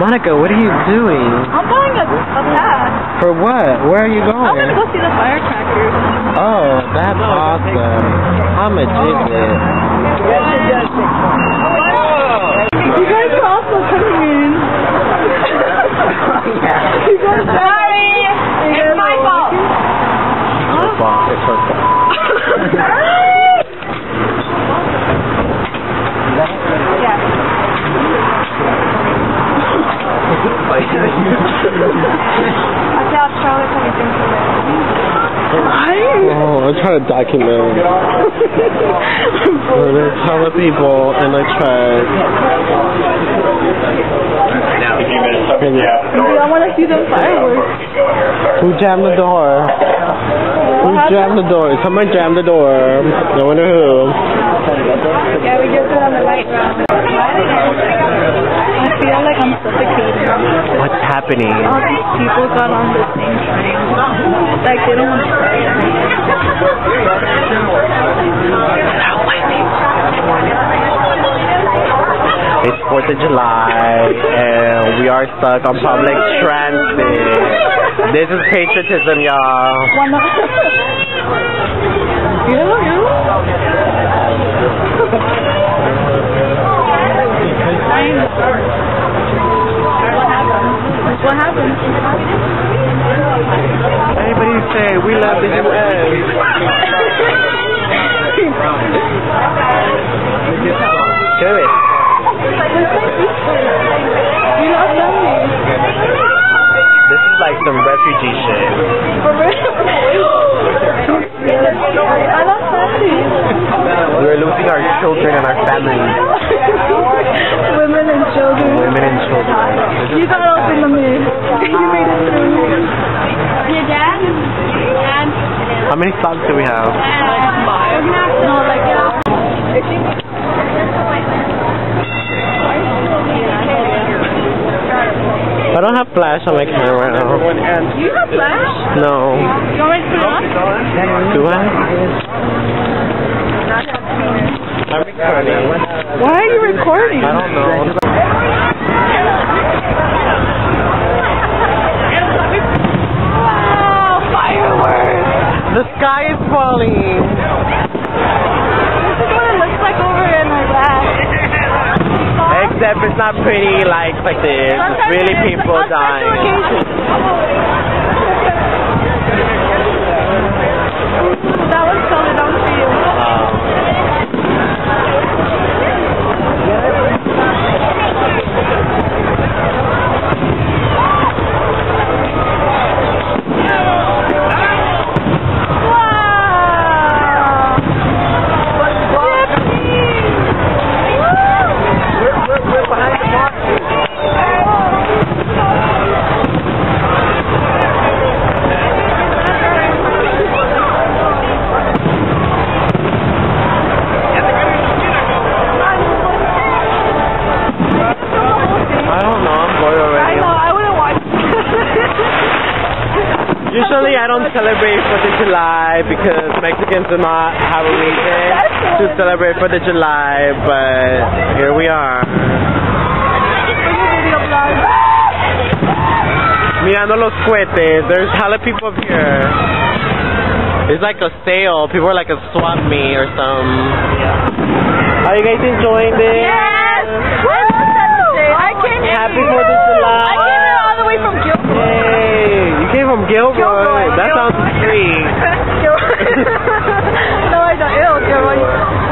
Monica, what are you doing? I'm buying a, a pass. For what? Where are you going? I'm gonna go see the firecrackers. Oh, that's awesome. I'm a jiglet. Oh, you guys are also coming in. You guys are- Sorry, you it's guys my are fault. It's her fault. It's her fault. I tell Charlotte anything to me. Oh, I'm trying to document. We're gonna tell the people in the truck. I want to see the fireworks. Who jammed the door? Who jammed the door? Someone jammed the door. I wonder who. Yeah, we just went on the light round. I feel like I'm suffocating. What's happening? All these people got on the same train. Like they don't want to It's 4th of July, and we are stuck on public transit. This is patriotism, y'all. One of You know, you What happened? Everybody say, we love the U.S. Do it. You love Sunday. This is like some refugee shit. For real? I love Sunday. We're losing our children and our families. Women and children. Women and children. You got up in the mid. You made it through. Your dad? Dad? How many stops do we have? Five. No, like, flash on my camera right now. you have flash. No. You want me to put it on? Do I? I'm recording. Why are you recording? I don't know. Like this. Really people dying. That was coming on for you. Um, Wow! I don't know. I'm bored I already. know, I wouldn't watch Usually I don't celebrate 4th of July because Mexicans do not have a reason to celebrate 4th of July, but here we are. video blog. Mirando los cohetes. There's hella people up here. It's like a sale. People are like a swap me or some. Are you guys enjoying this? Yes! I came in Happy here. 4th of July. I came in all the way from Gilroy. Hey, you came from Gilroy. Gilroy. That sounds Gilroy. sweet. Gilroy. no, I don't. Ew, Gilroy.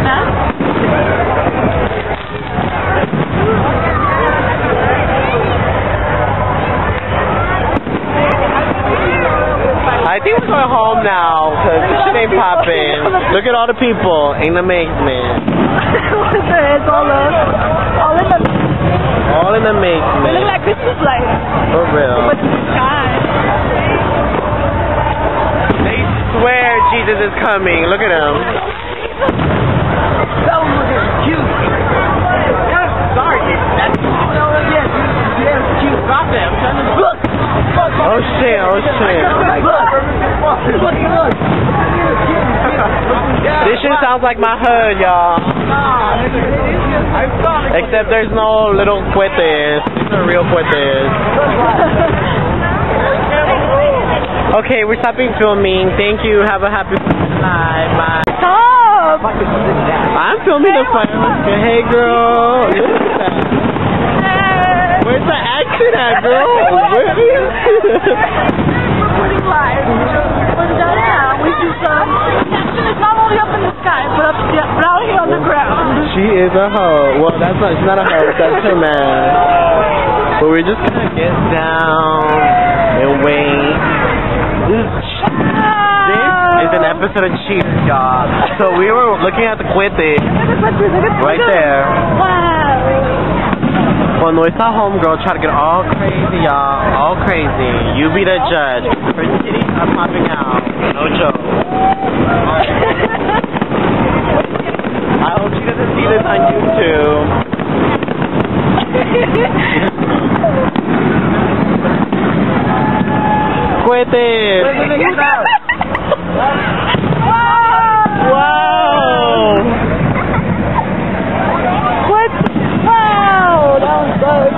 Huh? I think we're going home now because this shit ain't popping. Look at all the people in their heads all up. All in the... All in They look like Christmas lights. For real. But in the sky. They swear Jesus is coming. Look at him. Oh shit, oh shit. This shit sounds like my hood, y'all. Except there's no little cuetes. These are real cuetes. Okay, we're stopping filming. Thank you. Have a happy July. Bye. Stop! I'm filming the fireworks. Hey, girl. Look at that. Where's the action at, girl? Where Recording live. Yeah, we just, action is not only up in the sky, but up but out here on the ground. She is a hoe. Well, that's not. She's not a hoe. That's her man. But we're just gonna get down and wait. This is an episode of Cheers, y'all. So we were looking at the cuete right there. Wow. Cuando esta homegirl try to get all crazy, y'all. All crazy. You be the judge. Her titties are popping out. No joke. I hope she doesn't see this on YouTube. Cuete! Wow! What? Wow, that was good.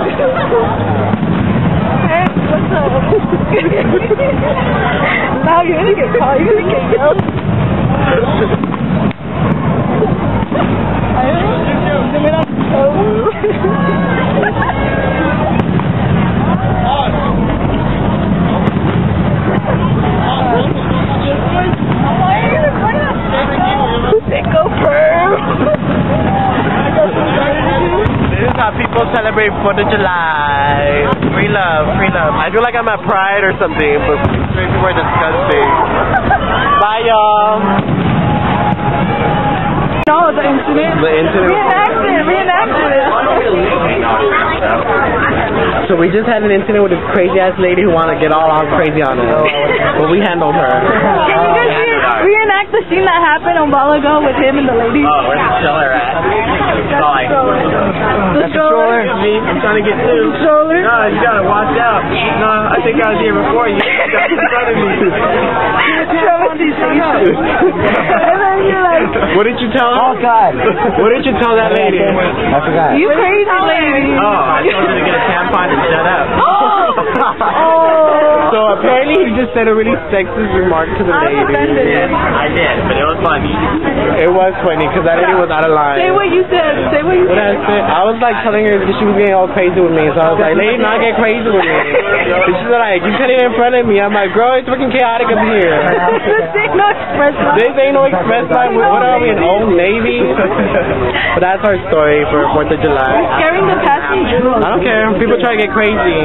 Hey, what's now you're gonna get caught. You're gonna get yelled. People celebrate 4th of July. Free love, free love. I feel like I'm at Pride or something, but straight people are disgusting. Bye, y'all. No, the incident. The incident. Reenact it, reenact it. So we just had an incident with this crazy ass lady who wanted to get all, all crazy on us. But we handled her. Can you reenact the scene that happened a while ago with him and the lady? Oh, where's the stroller at? Sorry. The stroller. Me, I'm trying to get two. Stroller. No, you gotta watch out. No, I think I was here before you. You got in front of me. and then you're like, What did you tell her? Oh God! What did you tell that lady? I forgot. you crazy lady. Oh, I told her to get a tampon and shut up. Oh. oh. So apparently he just said a really sexist remark to the I'm lady. offended. I did, but it was funny. It was funny because that lady was out of line. Say what you said. Say what you What I said. said, I was like telling her that she was getting all crazy with me, so I was like, lady, not get crazy with me. And she's like, you said it in front of me. I'm like, girl, it's freaking chaotic up here. This ain't no express line. This ain't no express line. What are we, an old Navy? but that's our story for 4th of July. Scaring the passengers. I don't care. People try to get crazy.